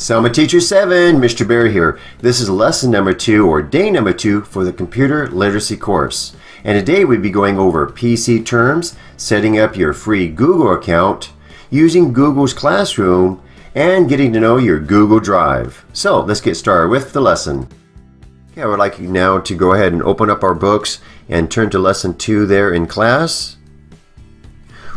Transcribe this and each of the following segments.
Selma Teacher 7, Mr. Berry here. This is lesson number two or day number two for the computer literacy course. And today we'll be going over PC terms, setting up your free Google account, using Google's Classroom, and getting to know your Google Drive. So let's get started with the lesson. Okay, I would like you now to go ahead and open up our books and turn to lesson two there in class.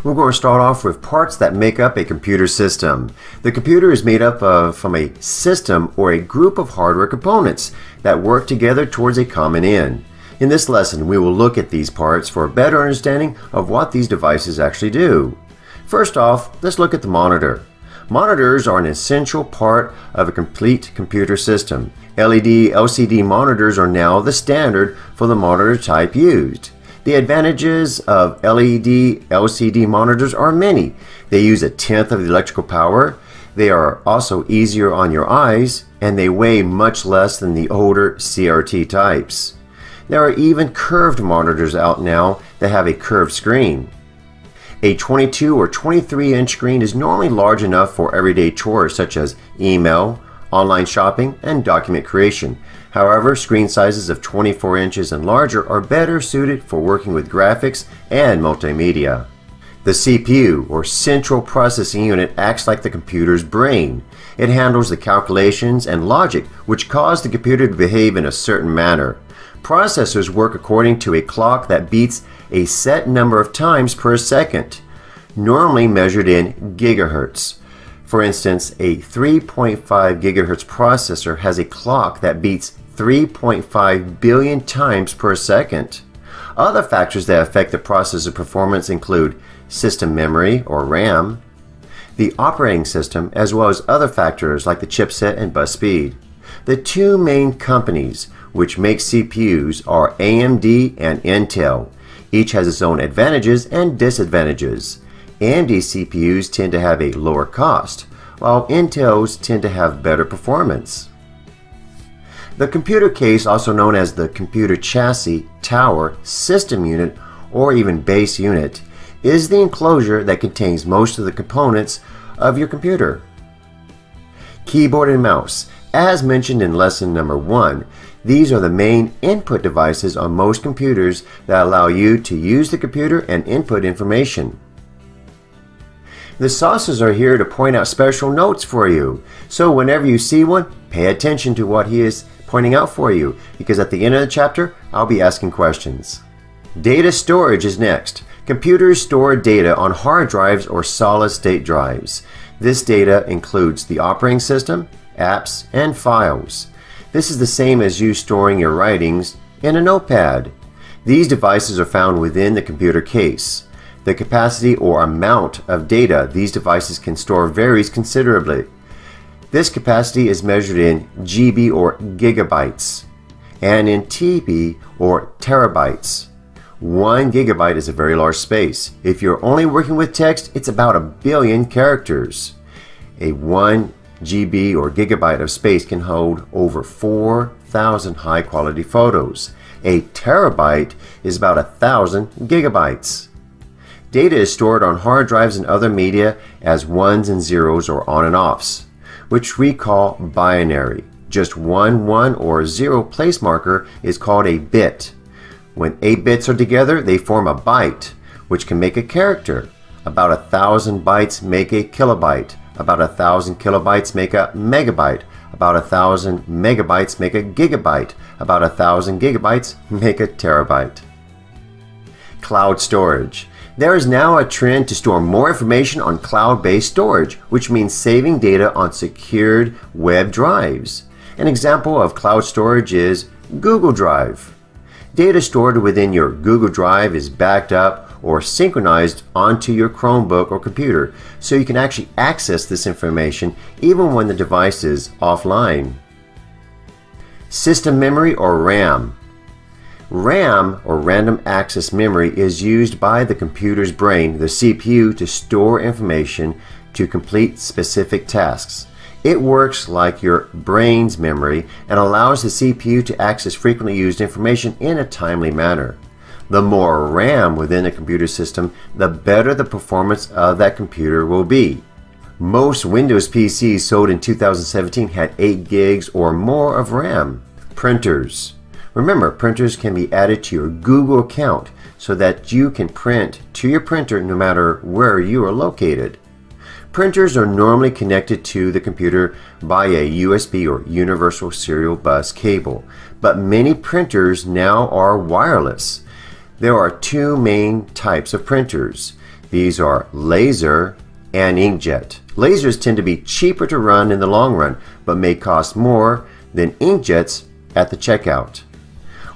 We're going to start off with parts that make up a computer system. The computer is made up of, from a system or a group of hardware components that work together towards a common end. In this lesson, we will look at these parts for a better understanding of what these devices actually do. First off, let's look at the monitor. Monitors are an essential part of a complete computer system. LED LCD monitors are now the standard for the monitor type used. The advantages of LED LCD monitors are many. They use a tenth of the electrical power, they are also easier on your eyes, and they weigh much less than the older CRT types. There are even curved monitors out now that have a curved screen. A 22 or 23 inch screen is normally large enough for everyday chores such as email, online shopping, and document creation. However, screen sizes of 24 inches and larger are better suited for working with graphics and multimedia. The CPU, or Central Processing Unit, acts like the computer's brain. It handles the calculations and logic which cause the computer to behave in a certain manner. Processors work according to a clock that beats a set number of times per second, normally measured in gigahertz. For instance, a 3.5 gigahertz processor has a clock that beats 3.5 billion times per second. Other factors that affect the processor performance include system memory or RAM, the operating system, as well as other factors like the chipset and bus speed. The two main companies which make CPUs are AMD and Intel. Each has its own advantages and disadvantages. AMD CPUs tend to have a lower cost, while Intel's tend to have better performance. The computer case, also known as the computer chassis, tower, system unit, or even base unit, is the enclosure that contains most of the components of your computer. Keyboard and mouse. As mentioned in lesson number one, these are the main input devices on most computers that allow you to use the computer and input information. The sauces are here to point out special notes for you. So whenever you see one, pay attention to what he is pointing out for you because at the end of the chapter, I'll be asking questions. Data storage is next. Computers store data on hard drives or solid state drives. This data includes the operating system, apps, and files. This is the same as you storing your writings in a notepad. These devices are found within the computer case. The capacity or amount of data these devices can store varies considerably. This capacity is measured in GB or gigabytes and in TB or terabytes. One gigabyte is a very large space. If you're only working with text, it's about a billion characters. A 1 GB or gigabyte of space can hold over 4,000 high quality photos. A terabyte is about a thousand gigabytes. Data is stored on hard drives and other media as ones and zeros or on and offs, which we call binary. Just one, one, or zero place marker is called a bit. When eight bits are together, they form a byte, which can make a character. About a thousand bytes make a kilobyte. About a thousand kilobytes make a megabyte. About a thousand megabytes make a gigabyte. About a thousand gigabytes make a terabyte. Cloud storage. There is now a trend to store more information on cloud-based storage, which means saving data on secured web drives. An example of cloud storage is Google Drive. Data stored within your Google Drive is backed up or synchronized onto your Chromebook or computer, so you can actually access this information even when the device is offline. System memory or RAM. RAM, or Random Access Memory, is used by the computer's brain, the CPU, to store information to complete specific tasks. It works like your brain's memory and allows the CPU to access frequently used information in a timely manner. The more RAM within a computer system, the better the performance of that computer will be. Most Windows PCs sold in 2017 had 8 gigs or more of RAM. Printers. Remember, printers can be added to your Google account so that you can print to your printer no matter where you are located. Printers are normally connected to the computer by a USB or Universal Serial Bus cable, but many printers now are wireless. There are two main types of printers. These are laser and inkjet. Lasers tend to be cheaper to run in the long run, but may cost more than inkjets at the checkout.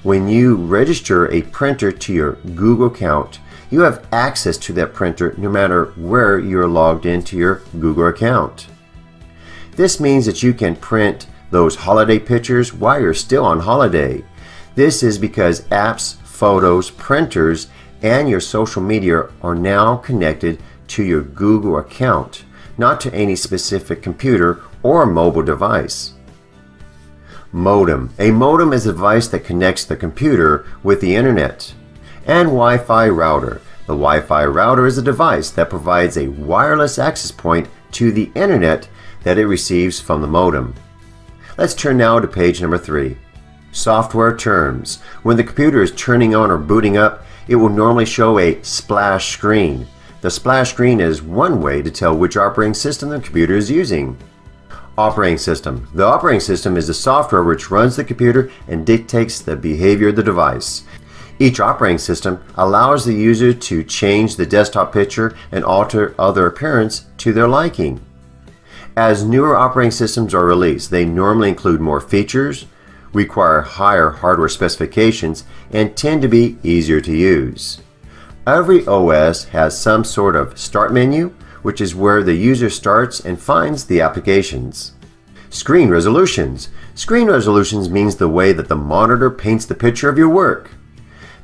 When you register a printer to your Google account, you have access to that printer no matter where you're logged into your Google account. This means that you can print those holiday pictures while you're still on holiday. This is because apps, photos, printers, and your social media are now connected to your Google account, not to any specific computer or mobile device. Modem. A modem is a device that connects the computer with the internet. And Wi-Fi router. The Wi-Fi router is a device that provides a wireless access point to the internet that it receives from the modem. Let's turn now to page number 3. Software terms. When the computer is turning on or booting up, it will normally show a splash screen. The splash screen is one way to tell which operating system the computer is using. Operating system. The operating system is the software which runs the computer and dictates the behavior of the device. Each operating system allows the user to change the desktop picture and alter other appearance to their liking. As newer operating systems are released, they normally include more features, require higher hardware specifications, and tend to be easier to use. Every OS has some sort of start menu, which is where the user starts and finds the applications. Screen resolutions. Screen resolutions means the way that the monitor paints the picture of your work.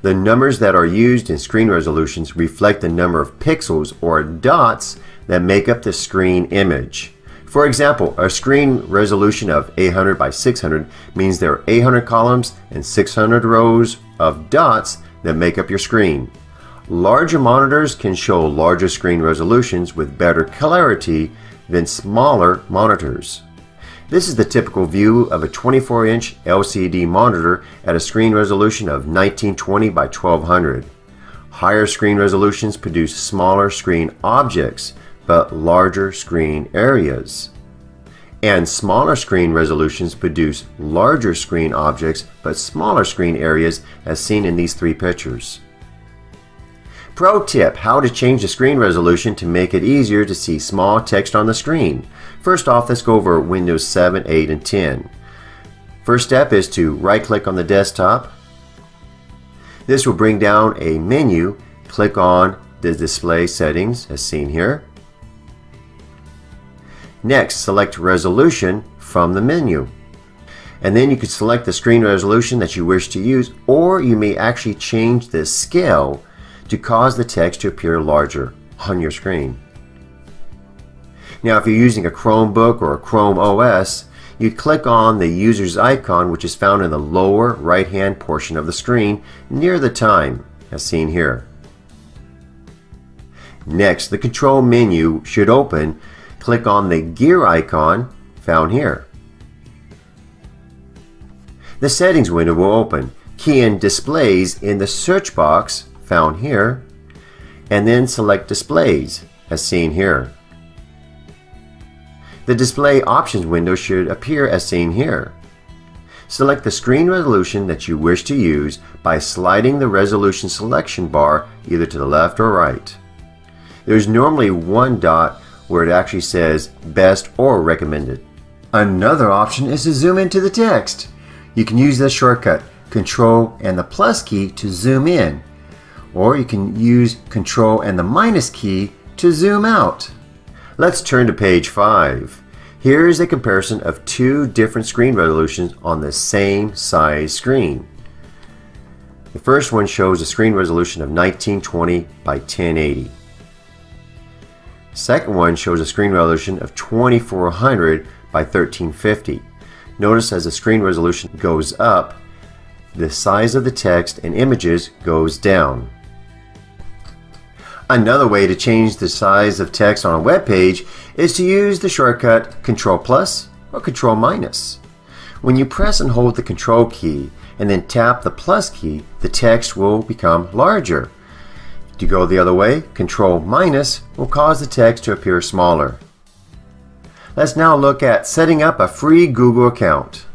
The numbers that are used in screen resolutions reflect the number of pixels or dots that make up the screen image. For example, a screen resolution of 800 by 600 means there are 800 columns and 600 rows of dots that make up your screen. Larger monitors can show larger screen resolutions with better clarity than smaller monitors. This is the typical view of a 24-inch LCD monitor at a screen resolution of 1920 by 1200. Higher screen resolutions produce smaller screen objects, but larger screen areas. And smaller screen resolutions produce larger screen objects, but smaller screen areas as seen in these three pictures. Pro tip, how to change the screen resolution to make it easier to see small text on the screen. First off, let's go over Windows 7, 8, and 10. First step is to right click on the desktop. This will bring down a menu. Click on the display settings as seen here. Next, select resolution from the menu. And then you can select the screen resolution that you wish to use or you may actually change the scale to cause the text to appear larger on your screen. Now if you're using a Chromebook or a Chrome OS, you click on the user's icon which is found in the lower right hand portion of the screen near the time as seen here. Next, the control menu should open. Click on the gear icon found here. The settings window will open. Key in displays in the search box found here, and then select Displays, as seen here. The Display Options window should appear as seen here. Select the screen resolution that you wish to use by sliding the resolution selection bar either to the left or right. There's normally one dot where it actually says best or recommended. Another option is to zoom into the text. You can use this shortcut, Control and the plus key to zoom in or you can use Control and the minus key to zoom out. Let's turn to page 5. Here is a comparison of two different screen resolutions on the same size screen. The first one shows a screen resolution of 1920 by 1080. Second one shows a screen resolution of 2400 by 1350. Notice as the screen resolution goes up, the size of the text and images goes down. Another way to change the size of text on a web page is to use the shortcut Control plus or Control minus. When you press and hold the Control key and then tap the plus key, the text will become larger. To go the other way, Control minus will cause the text to appear smaller. Let's now look at setting up a free Google account.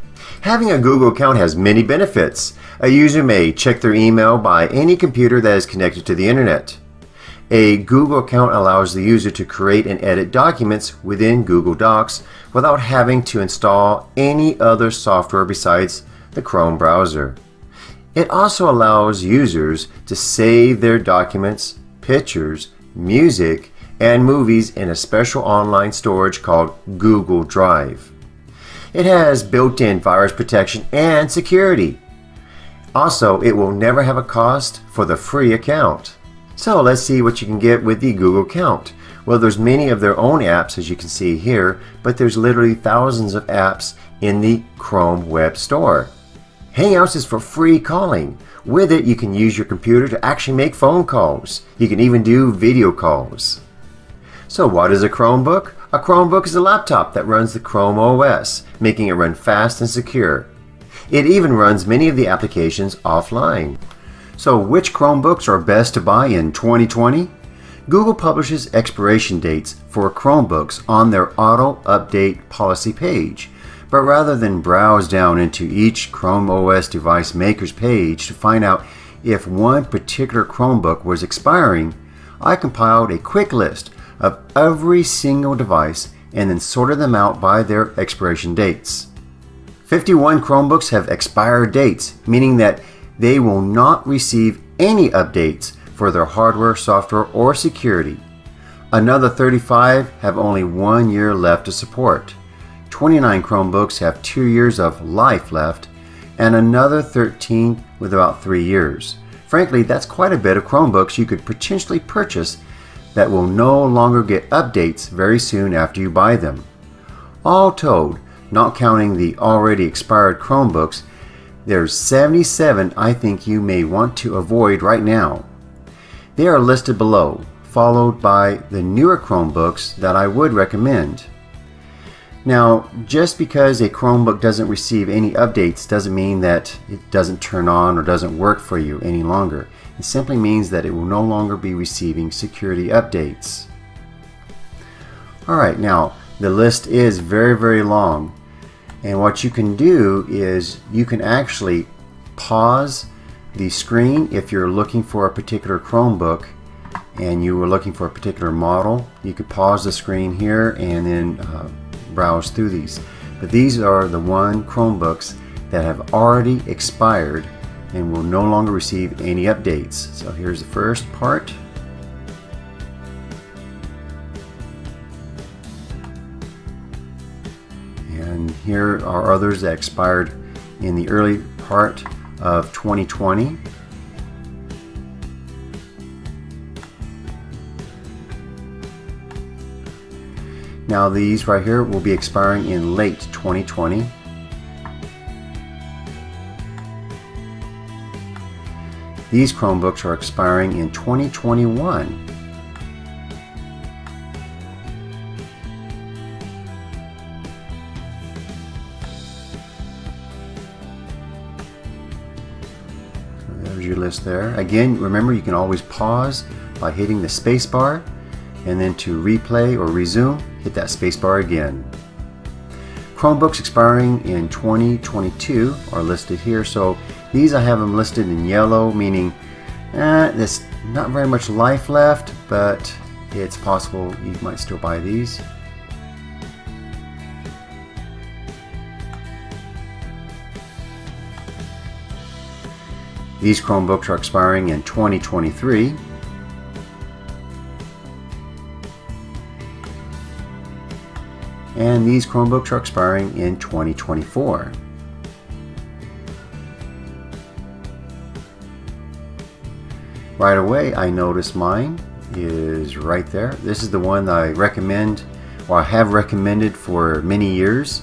Having a Google account has many benefits. A user may check their email by any computer that is connected to the internet. A Google account allows the user to create and edit documents within Google Docs without having to install any other software besides the Chrome browser. It also allows users to save their documents, pictures, music, and movies in a special online storage called Google Drive. It has built-in virus protection and security. Also, it will never have a cost for the free account. So let's see what you can get with the Google account. Well, there's many of their own apps as you can see here, but there's literally thousands of apps in the Chrome Web Store. Hangouts is for free calling. With it, you can use your computer to actually make phone calls. You can even do video calls. So what is a Chromebook? A Chromebook is a laptop that runs the Chrome OS, making it run fast and secure. It even runs many of the applications offline. So which Chromebooks are best to buy in 2020? Google publishes expiration dates for Chromebooks on their auto update policy page. But rather than browse down into each Chrome OS device maker's page to find out if one particular Chromebook was expiring, I compiled a quick list of every single device and then sorted them out by their expiration dates. 51 Chromebooks have expired dates, meaning that they will not receive any updates for their hardware, software, or security. Another 35 have only one year left to support. 29 Chromebooks have two years of life left, and another 13 with about three years. Frankly, that's quite a bit of Chromebooks you could potentially purchase that will no longer get updates very soon after you buy them. All told, not counting the already expired Chromebooks, there's 77 I think you may want to avoid right now. They are listed below, followed by the newer Chromebooks that I would recommend. Now, just because a Chromebook doesn't receive any updates doesn't mean that it doesn't turn on or doesn't work for you any longer. It simply means that it will no longer be receiving security updates. Alright, now the list is very, very long. And what you can do is you can actually pause the screen if you're looking for a particular Chromebook and you were looking for a particular model. You could pause the screen here and then uh, browse through these. But these are the one Chromebooks that have already expired and will no longer receive any updates. So here's the first part. And here are others that expired in the early part of 2020. Now these right here will be expiring in late 2020. These Chromebooks are expiring in 2021. There. Again, remember you can always pause by hitting the spacebar and then to replay or resume, hit that spacebar again. Chromebooks expiring in 2022 are listed here. So these I have them listed in yellow, meaning eh, there's not very much life left, but it's possible you might still buy these. These Chromebooks are expiring in 2023. And these Chromebooks are expiring in 2024. Right away, I notice mine is right there. This is the one I recommend, or I have recommended for many years.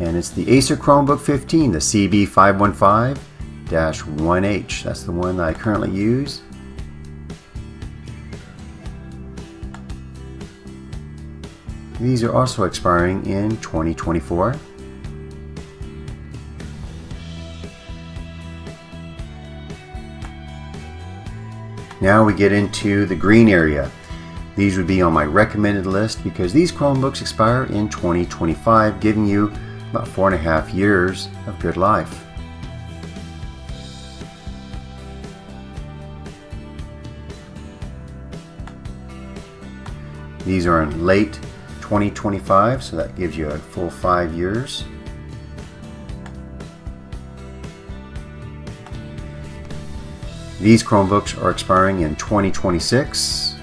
And it's the Acer Chromebook 15, the CB515 1H. That's the one that I currently use. These are also expiring in 2024. Now we get into the green area. These would be on my recommended list because these Chromebooks expire in 2025, giving you about four and a half years of good life. These are in late 2025, so that gives you a full five years. These Chromebooks are expiring in 2026.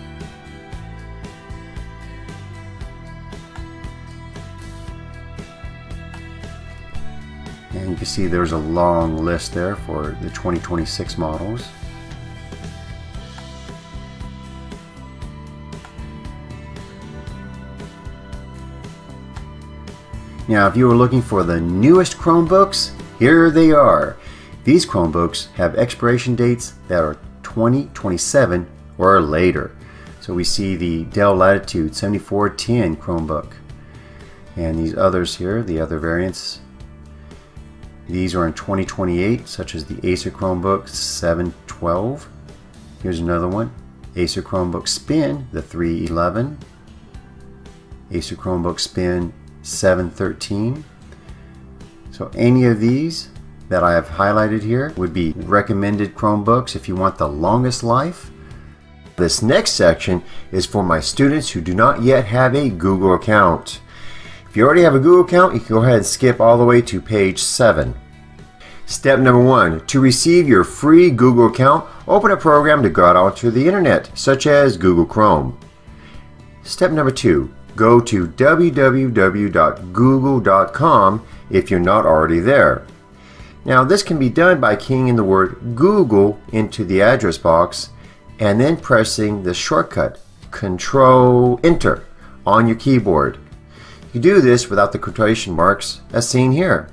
And you can see there's a long list there for the 2026 models. Now, if you were looking for the newest Chromebooks, here they are. These Chromebooks have expiration dates that are 2027 or later. So we see the Dell Latitude 7410 Chromebook. And these others here, the other variants, these are in 2028, such as the Acer Chromebook 712. Here's another one, Acer Chromebook Spin, the 311. Acer Chromebook Spin 713. So any of these that I have highlighted here would be recommended Chromebooks if you want the longest life. This next section is for my students who do not yet have a Google account. If you already have a Google account, you can go ahead and skip all the way to page 7. Step number one, to receive your free Google account, open a program to go out onto the internet, such as Google Chrome. Step number two, go to www.google.com if you're not already there. Now this can be done by keying in the word Google into the address box and then pressing the shortcut Control Enter on your keyboard. You do this without the quotation marks as seen here.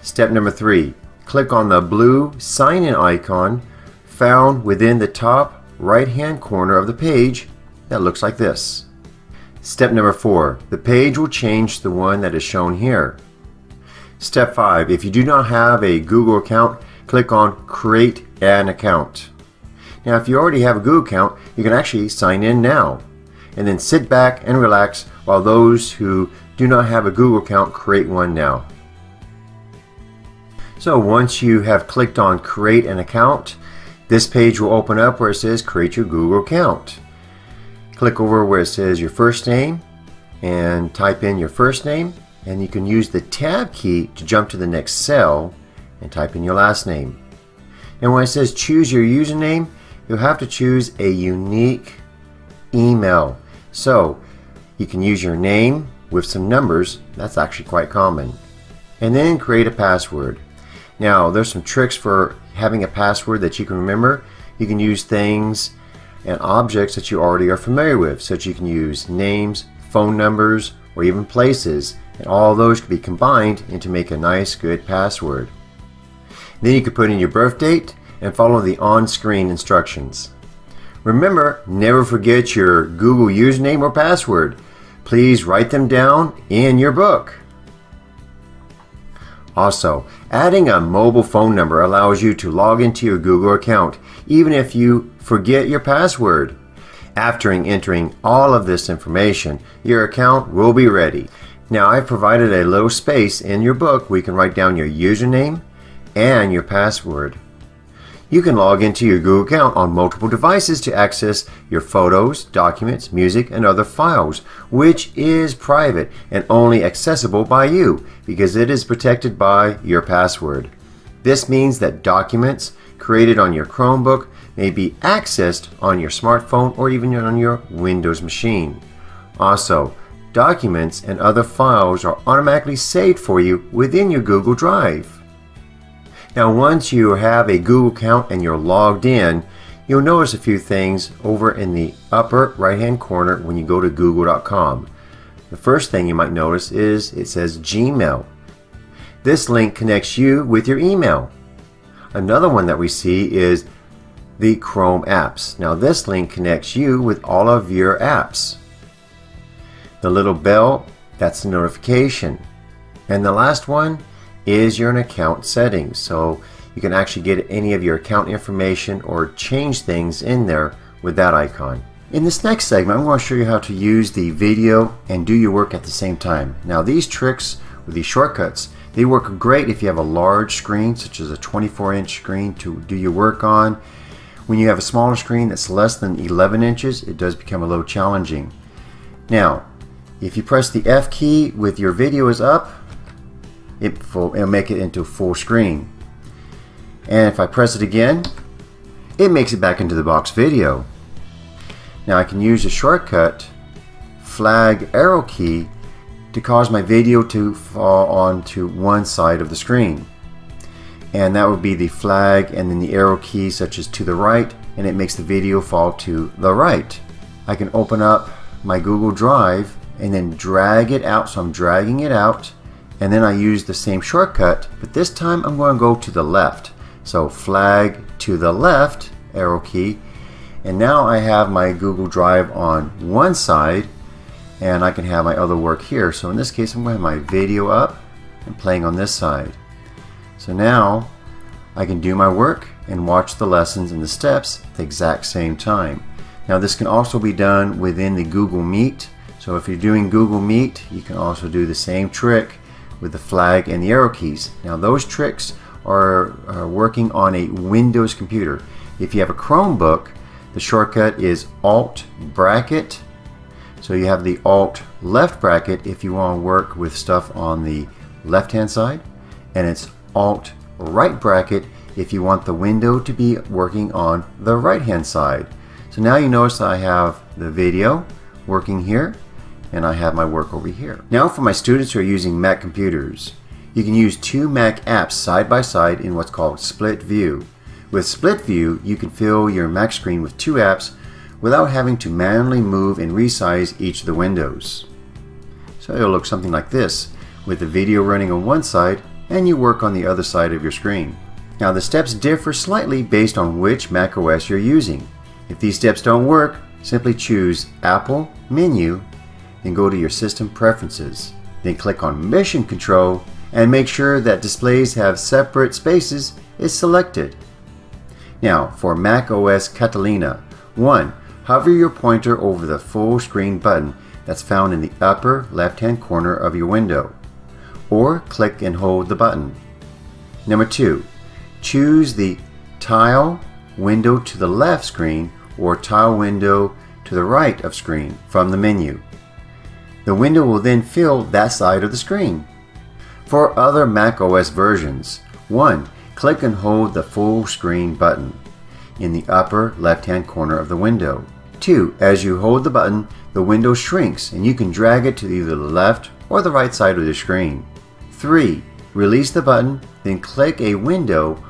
Step number three, click on the blue sign in icon found within the top right hand corner of the page that looks like this. Step number four, the page will change to the one that is shown here. Step five, if you do not have a Google account, click on create an account. Now if you already have a Google account, you can actually sign in now and then sit back and relax while those who do not have a Google account create one now. So once you have clicked on create an account, this page will open up where it says create your Google account. Click over where it says your first name and type in your first name and you can use the tab key to jump to the next cell and type in your last name. And when it says choose your username, you'll have to choose a unique email. So you can use your name with some numbers, that's actually quite common. And then create a password. Now there's some tricks for having a password that you can remember. You can use things and objects that you already are familiar with, such you can use names, phone numbers, or even places, and all those can be combined into make a nice good password. Then you can put in your birth date and follow the on-screen instructions. Remember, never forget your Google username or password. Please write them down in your book. Also, adding a mobile phone number allows you to log into your Google account even if you forget your password. After entering all of this information, your account will be ready. Now I've provided a little space in your book where you can write down your username and your password. You can log into your Google account on multiple devices to access your photos, documents, music, and other files, which is private and only accessible by you because it is protected by your password. This means that documents created on your Chromebook may be accessed on your smartphone or even on your Windows machine. Also, documents and other files are automatically saved for you within your Google Drive. Now once you have a Google account and you're logged in, you'll notice a few things over in the upper right hand corner when you go to google.com. The first thing you might notice is it says Gmail. This link connects you with your email. Another one that we see is the Chrome apps. Now this link connects you with all of your apps. The little bell, that's the notification. And the last one is your account settings. So you can actually get any of your account information or change things in there with that icon. In this next segment, I'm going to show you how to use the video and do your work at the same time. Now these tricks with these shortcuts, they work great if you have a large screen, such as a 24 inch screen to do your work on. When you have a smaller screen that's less than 11 inches, it does become a little challenging. Now, if you press the F key with your video is up, it will, make it into full screen. And if I press it again, it makes it back into the box video. Now I can use the shortcut flag arrow key to cause my video to fall onto one side of the screen. And that would be the flag and then the arrow key such as to the right and it makes the video fall to the right. I can open up my Google Drive and then drag it out so I'm dragging it out and then I use the same shortcut but this time I'm going to go to the left. So flag to the left arrow key and now I have my Google Drive on one side and I can have my other work here. So in this case, I'm going to have my video up and playing on this side. So now I can do my work and watch the lessons and the steps at the exact same time. Now this can also be done within the Google Meet. So if you're doing Google Meet, you can also do the same trick with the flag and the arrow keys. Now those tricks are, are working on a Windows computer. If you have a Chromebook, the shortcut is Alt bracket. So you have the Alt left bracket if you want to work with stuff on the left hand side. And it's Alt right bracket if you want the window to be working on the right hand side. So now you notice I have the video working here and I have my work over here. Now for my students who are using Mac computers, you can use two Mac apps side by side in what's called split view. With split view, you can fill your Mac screen with two apps without having to manually move and resize each of the windows. So it'll look something like this, with the video running on one side and you work on the other side of your screen. Now the steps differ slightly based on which Mac OS you're using. If these steps don't work, simply choose Apple, Menu, and go to your System Preferences. Then click on Mission Control and make sure that displays have separate spaces is selected. Now, for Mac OS Catalina, 1. Hover your pointer over the full screen button that's found in the upper left hand corner of your window, or click and hold the button. Number 2. Choose the tile window to the left screen or tile window to the right of screen from the menu. The window will then fill that side of the screen. For other Mac OS versions, 1. Click and hold the full screen button in the upper left hand corner of the window. 2. As you hold the button, the window shrinks and you can drag it to either the left or the right side of the screen. 3. Release the button, then click a window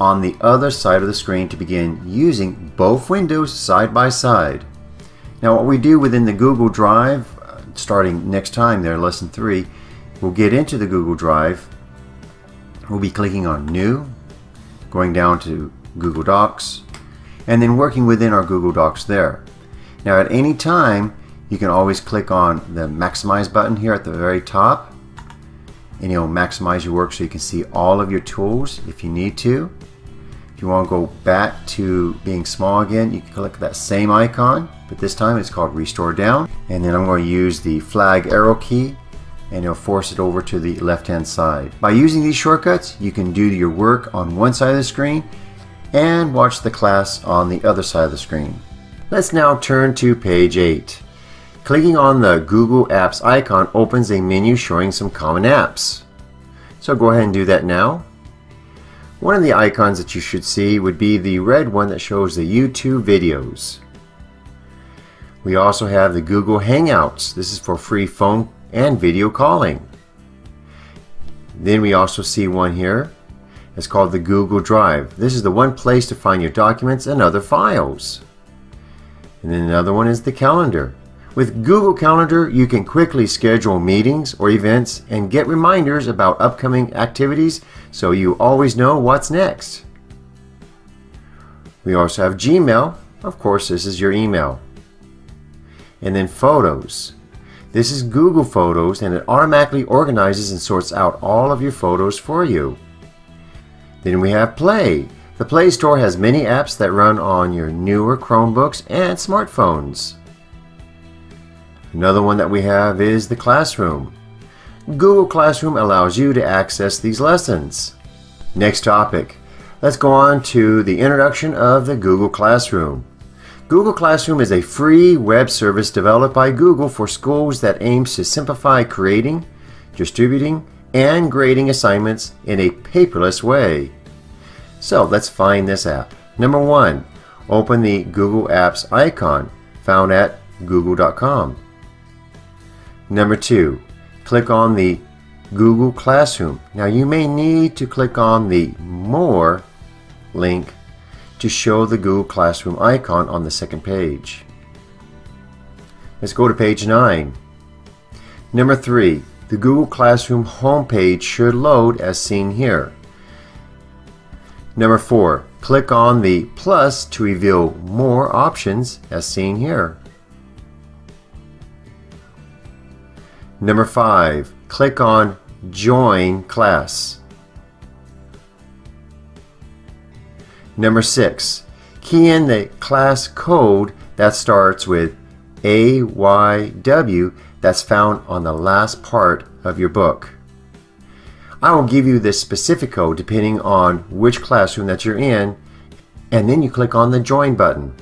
on the other side of the screen to begin using both windows side by side. Now what we do within the Google Drive, uh, starting next time there, lesson 3, we'll get into the Google Drive we'll be clicking on New, going down to Google Docs, and then working within our Google Docs there. Now at any time, you can always click on the Maximize button here at the very top, and it'll maximize your work so you can see all of your tools if you need to. If you want to go back to being small again, you can click that same icon, but this time it's called Restore Down. And then I'm going to use the flag arrow key and it'll force it over to the left hand side. By using these shortcuts you can do your work on one side of the screen and watch the class on the other side of the screen. Let's now turn to page 8. Clicking on the Google Apps icon opens a menu showing some common apps. So go ahead and do that now. One of the icons that you should see would be the red one that shows the YouTube videos. We also have the Google Hangouts. This is for free phone and video calling. Then we also see one here. It's called the Google Drive. This is the one place to find your documents and other files. And then another one is the calendar. With Google Calendar, you can quickly schedule meetings or events and get reminders about upcoming activities so you always know what's next. We also have Gmail. Of course, this is your email. And then Photos. This is Google Photos and it automatically organizes and sorts out all of your photos for you. Then we have Play. The Play Store has many apps that run on your newer Chromebooks and smartphones. Another one that we have is the Classroom. Google Classroom allows you to access these lessons. Next topic. Let's go on to the introduction of the Google Classroom. Google Classroom is a free web service developed by Google for schools that aims to simplify creating, distributing, and grading assignments in a paperless way. So let's find this app. Number one, open the Google Apps icon found at google.com. Number two, click on the Google Classroom. Now you may need to click on the More link to show the Google Classroom icon on the second page. Let's go to page 9. Number 3. The Google Classroom homepage should load as seen here. Number 4. Click on the plus to reveal more options as seen here. Number 5. Click on Join Class. Number six, key in the class code that starts with AYW that's found on the last part of your book. I will give you this specific code depending on which classroom that you're in, and then you click on the join button.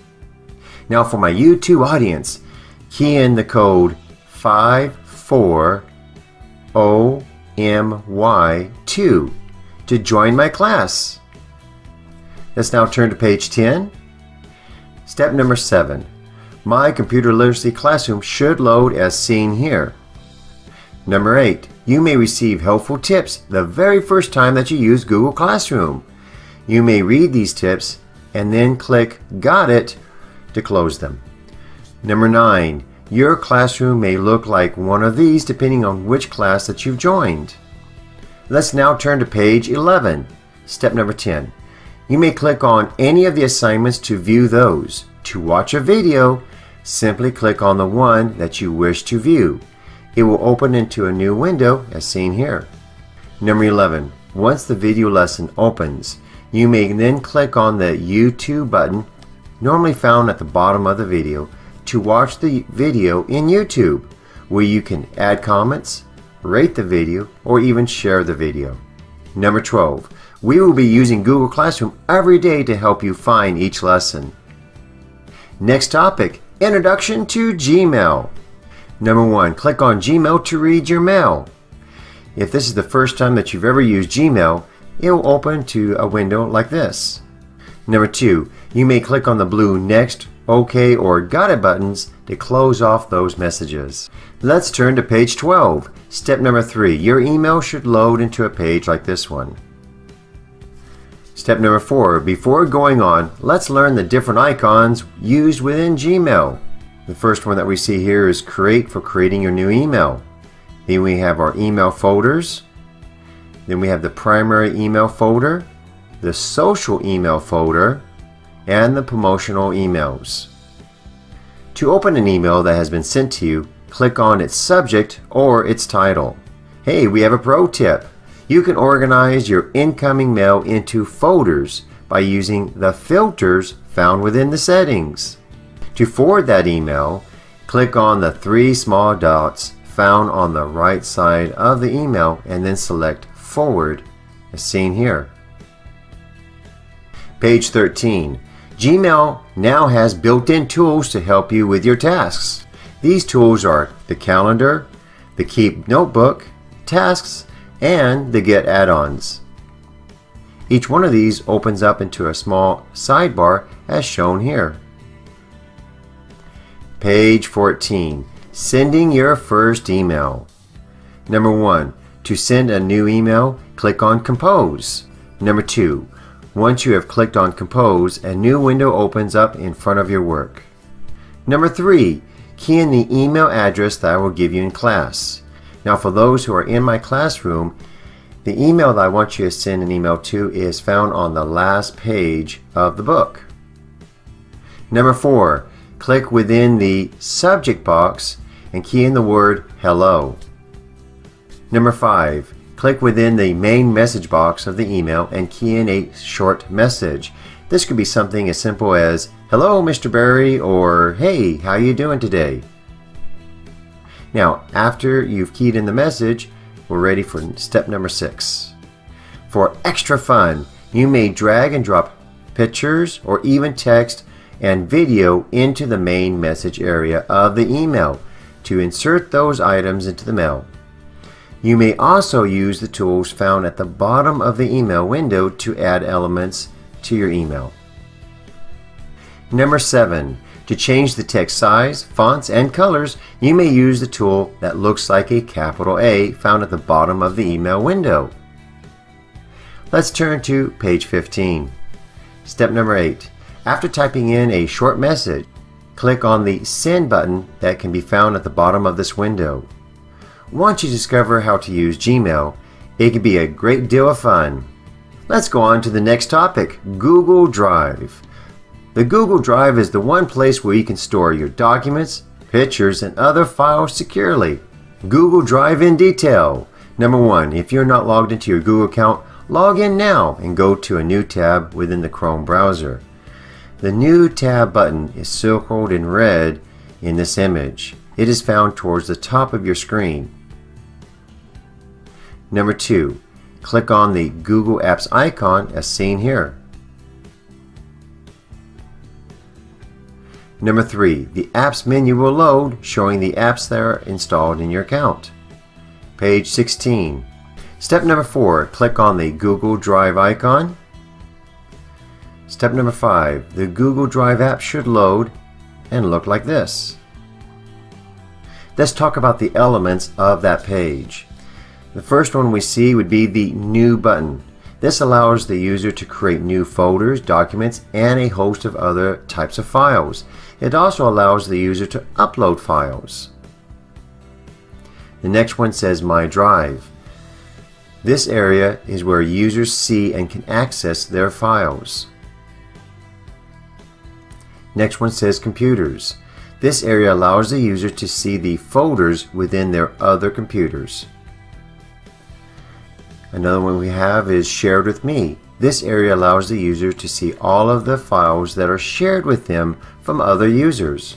Now for my YouTube audience, key in the code 54OMY2 to join my class. Let's now turn to page 10. Step number 7. My Computer Literacy Classroom should load as seen here. Number 8. You may receive helpful tips the very first time that you use Google Classroom. You may read these tips and then click Got It to close them. Number 9. Your classroom may look like one of these depending on which class that you've joined. Let's now turn to page 11. Step number 10. You may click on any of the assignments to view those. To watch a video, simply click on the one that you wish to view. It will open into a new window as seen here. Number 11. Once the video lesson opens, you may then click on the YouTube button, normally found at the bottom of the video, to watch the video in YouTube, where you can add comments, rate the video, or even share the video. Number 12. We will be using Google Classroom every day to help you find each lesson. Next topic, Introduction to Gmail. Number one, click on Gmail to read your mail. If this is the first time that you've ever used Gmail, it will open to a window like this. Number two, you may click on the blue Next, OK, or Got It buttons to close off those messages. Let's turn to page 12. Step number three, your email should load into a page like this one. Step number four, before going on, let's learn the different icons used within Gmail. The first one that we see here is Create for creating your new email. Then we have our email folders. Then we have the primary email folder, the social email folder, and the promotional emails. To open an email that has been sent to you, click on its subject or its title. Hey, we have a pro tip. You can organize your incoming mail into folders by using the filters found within the settings. To forward that email, click on the three small dots found on the right side of the email and then select Forward as seen here. Page 13. Gmail now has built-in tools to help you with your tasks. These tools are the calendar, the Keep Notebook, Tasks, and the Get add-ons. Each one of these opens up into a small sidebar as shown here. Page 14. Sending your first email. Number 1. To send a new email, click on Compose. Number 2. Once you have clicked on Compose, a new window opens up in front of your work. Number 3. Key in the email address that I will give you in class. Now for those who are in my classroom, the email that I want you to send an email to is found on the last page of the book. Number four, click within the subject box and key in the word hello. Number 5. Click within the main message box of the email and key in a short message. This could be something as simple as, Hello Mr. Berry or Hey, how you doing today? Now, after you've keyed in the message, we're ready for step number 6. For extra fun, you may drag and drop pictures or even text and video into the main message area of the email to insert those items into the mail. You may also use the tools found at the bottom of the email window to add elements to your email. Number 7. To change the text size, fonts, and colors, you may use the tool that looks like a capital A found at the bottom of the email window. Let's turn to page 15. Step number 8. After typing in a short message, click on the Send button that can be found at the bottom of this window. Once you discover how to use Gmail, it can be a great deal of fun. Let's go on to the next topic, Google Drive. The Google Drive is the one place where you can store your documents, pictures, and other files securely. Google Drive in detail. Number one, if you're not logged into your Google account, log in now and go to a new tab within the Chrome browser. The new tab button is circled in red in this image. It is found towards the top of your screen. Number 2. Click on the Google Apps icon as seen here. Number 3. The Apps menu will load showing the apps that are installed in your account. Page 16. Step number 4. Click on the Google Drive icon. Step number 5. The Google Drive app should load and look like this. Let's talk about the elements of that page. The first one we see would be the New button. This allows the user to create new folders, documents, and a host of other types of files. It also allows the user to upload files. The next one says My Drive. This area is where users see and can access their files. Next one says Computers. This area allows the user to see the folders within their other computers. Another one we have is shared with me. This area allows the user to see all of the files that are shared with them from other users.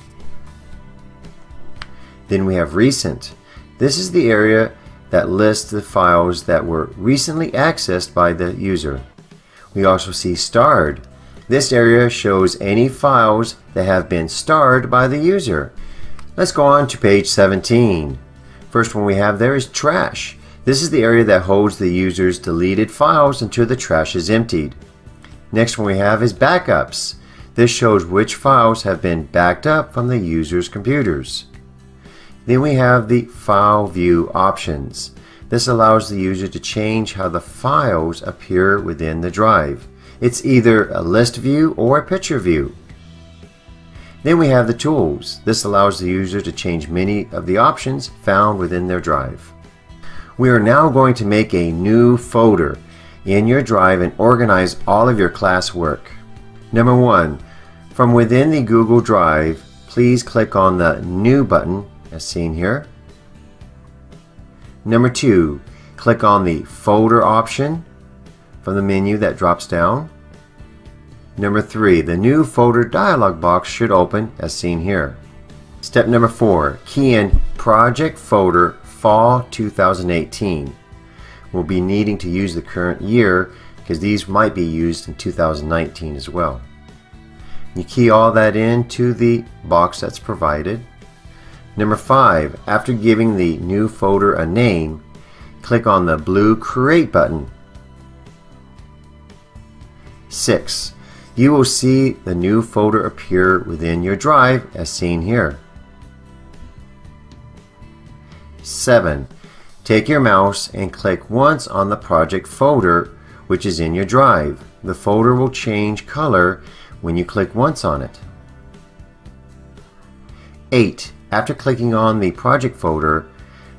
Then we have recent. This is the area that lists the files that were recently accessed by the user. We also see starred. This area shows any files that have been starred by the user. Let's go on to page 17. First one we have there is trash. This is the area that holds the user's deleted files until the trash is emptied. Next one we have is backups. This shows which files have been backed up from the user's computers. Then we have the File View options. This allows the user to change how the files appear within the drive. It's either a list view or a picture view. Then we have the tools. This allows the user to change many of the options found within their drive. We are now going to make a new folder in your drive and organize all of your class work. Number one, from within the Google Drive, please click on the New button as seen here. Number two, click on the Folder option from the menu that drops down. Number three, the New Folder dialog box should open as seen here. Step number four, key in Project Folder fall 2018. We'll be needing to use the current year because these might be used in 2019 as well. You key all that into the box that's provided. Number 5. After giving the new folder a name, click on the blue Create button. 6. You will see the new folder appear within your drive as seen here. 7. Take your mouse and click once on the project folder which is in your drive. The folder will change color when you click once on it. 8. After clicking on the project folder,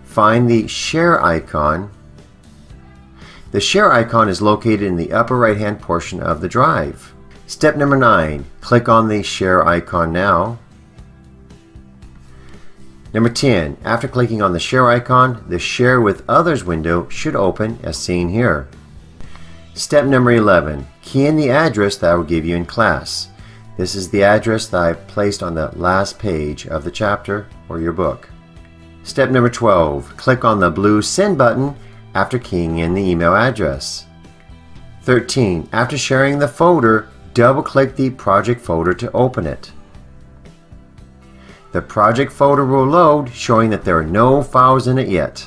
find the share icon. The share icon is located in the upper right hand portion of the drive. Step number 9. Click on the share icon now. Number 10, after clicking on the share icon, the share with others window should open as seen here. Step number 11, key in the address that I will give you in class. This is the address that I've placed on the last page of the chapter or your book. Step number 12, click on the blue send button after keying in the email address. 13, after sharing the folder, double click the project folder to open it. The project folder will load showing that there are no files in it yet.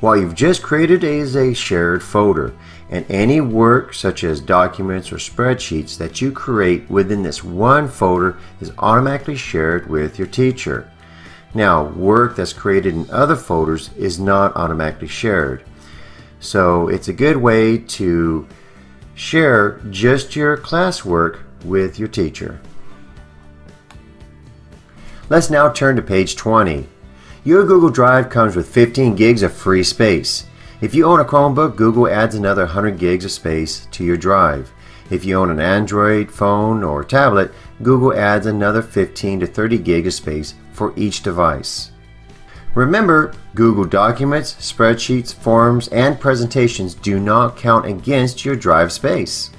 While you've just created is a shared folder and any work such as documents or spreadsheets that you create within this one folder is automatically shared with your teacher. Now work that's created in other folders is not automatically shared. So it's a good way to share just your classwork with your teacher. Let's now turn to page 20. Your Google Drive comes with 15 gigs of free space. If you own a Chromebook, Google adds another 100 gigs of space to your drive. If you own an Android phone or tablet, Google adds another 15 to 30 gig of space for each device. Remember, Google Documents, spreadsheets, forms, and presentations do not count against your drive space.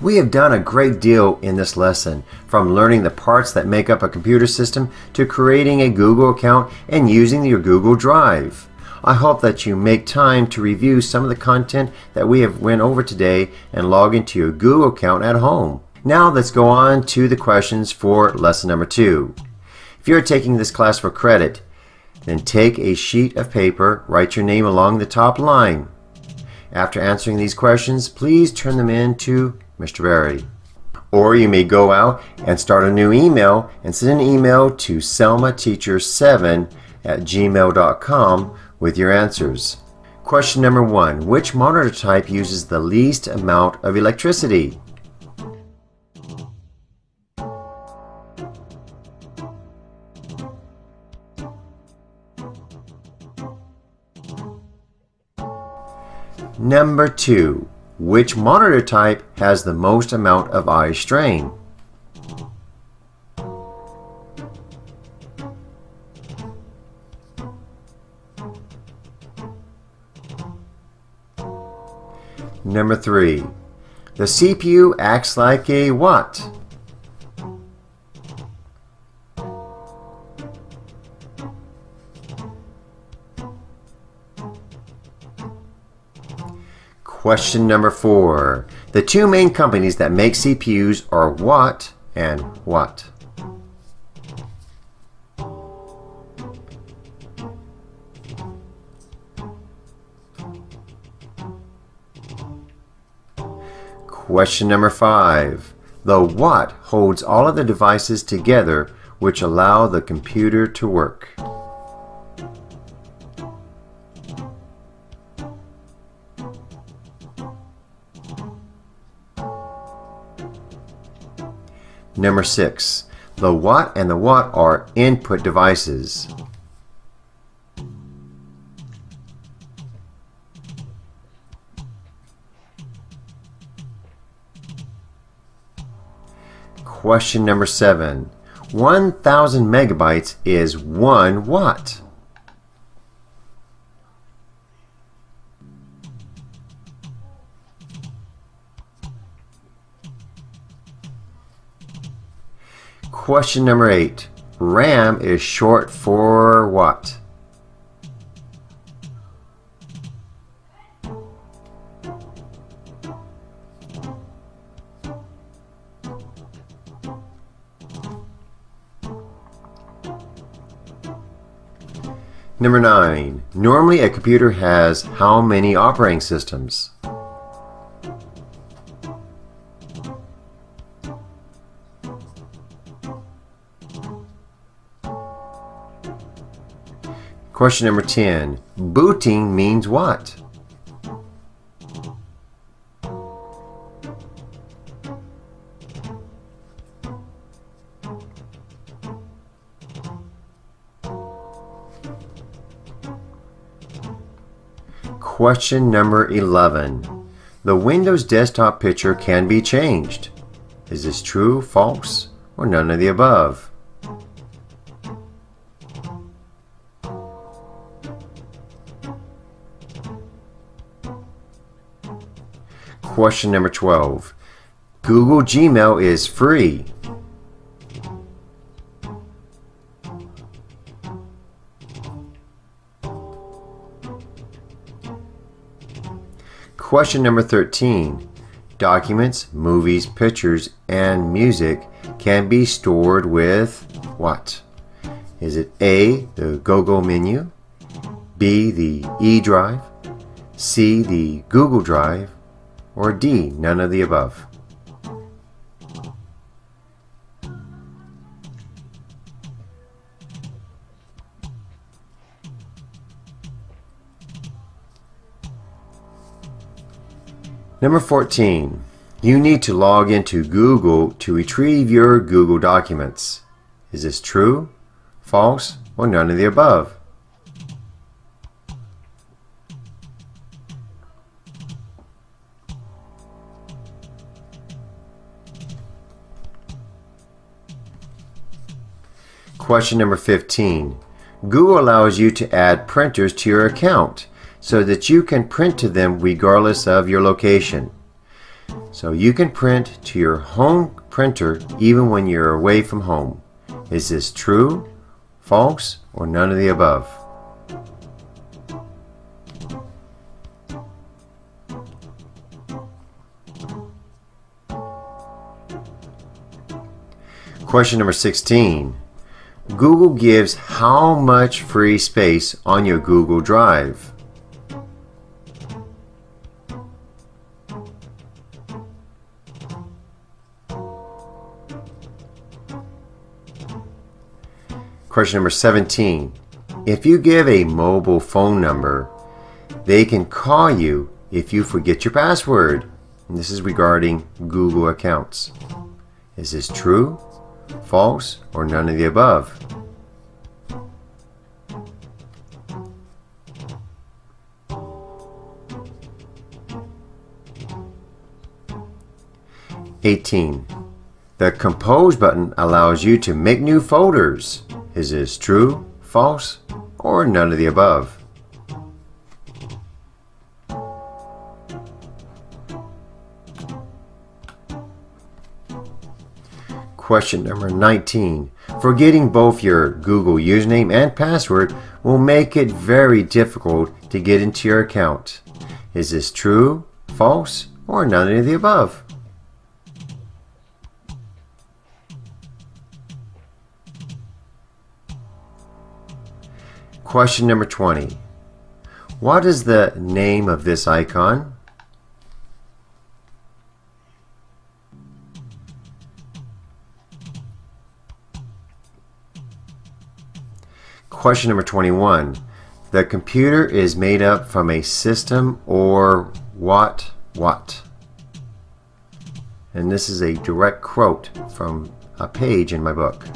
We have done a great deal in this lesson, from learning the parts that make up a computer system to creating a Google account and using your Google Drive. I hope that you make time to review some of the content that we have went over today and log into your Google account at home. Now let's go on to the questions for lesson number two. If you're taking this class for credit, then take a sheet of paper, write your name along the top line. After answering these questions, please turn them in to Mr. Berry. Or you may go out and start a new email and send an email to selmateacher7 at gmail.com with your answers. Question number one Which monitor type uses the least amount of electricity? Number two which monitor type has the most amount of eye strain? Number 3. The CPU acts like a what? Question number four. The two main companies that make CPUs are what and what? Question number five. The what holds all of the devices together which allow the computer to work. Number 6. The what and the what are input devices. Question number 7. 1000 megabytes is 1 what? Question number eight. RAM is short for what? Number 9. Normally a computer has how many operating systems? Question number 10. Booting means what? Question number 11. The Windows desktop picture can be changed. Is this true, false, or none of the above? Question number 12. Google Gmail is free. Question number 13. Documents, movies, pictures, and music can be stored with what? Is it A, the GoGo menu, B, the E drive, C, the Google Drive, or D, none of the above? Number 14. You need to log into Google to retrieve your Google documents. Is this true, false, or none of the above? Question number 15. Google allows you to add printers to your account so that you can print to them regardless of your location. So you can print to your home printer even when you're away from home. Is this true, false, or none of the above? Question number 16. Google gives how much free space on your Google Drive? Question number 17. If you give a mobile phone number, they can call you if you forget your password. And this is regarding Google accounts. Is this true, false, or none of the above? Eighteen. The Compose button allows you to make new folders. Is this true, false, or none of the above? Question number 19. Forgetting both your Google username and password will make it very difficult to get into your account. Is this true, false, or none of the above? Question number 20. What is the name of this icon? Question number 21. The computer is made up from a system or what what? And this is a direct quote from a page in my book.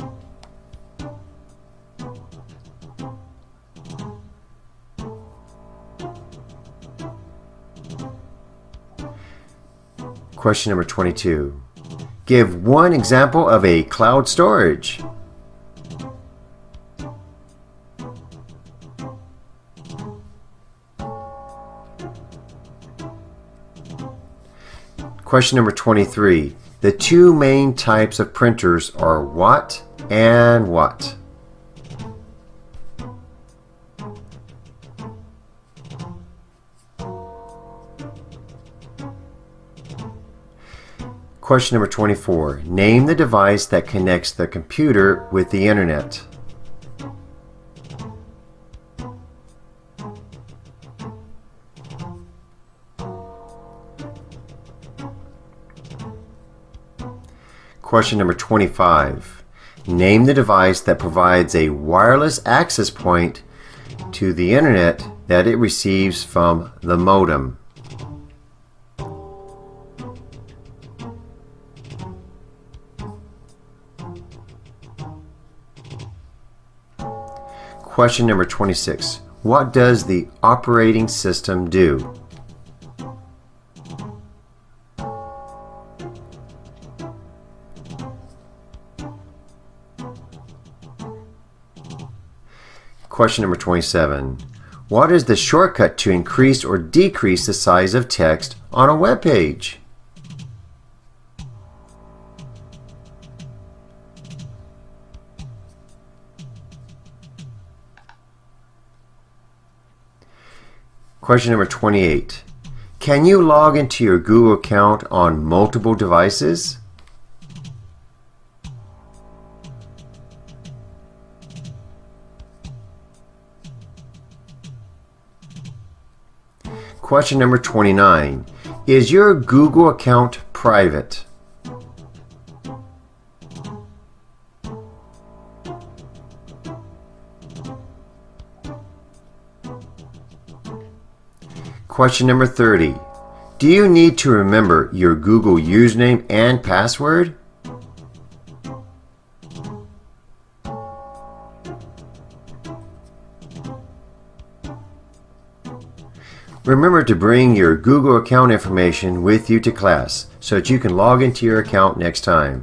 Question number 22. Give one example of a cloud storage. Question number 23. The two main types of printers are what and what? Question number 24. Name the device that connects the computer with the internet. Question number 25. Name the device that provides a wireless access point to the internet that it receives from the modem. Question number 26. What does the operating system do? Question number 27. What is the shortcut to increase or decrease the size of text on a web page? Question number 28. Can you log into your Google account on multiple devices? Question number 29. Is your Google account private? Question number 30. Do you need to remember your Google username and password? Remember to bring your Google account information with you to class so that you can log into your account next time.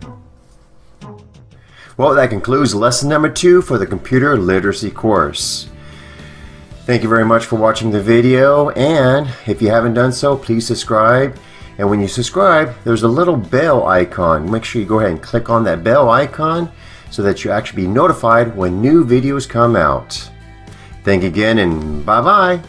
Well, that concludes lesson number two for the computer literacy course. Thank you very much for watching the video and if you haven't done so, please subscribe. And when you subscribe, there's a little bell icon. Make sure you go ahead and click on that bell icon so that you actually be notified when new videos come out. Thank you again and bye-bye.